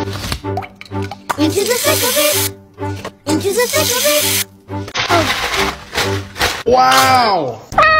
Into the thick of it! Into the thick of it! Oh. Wow! Ah!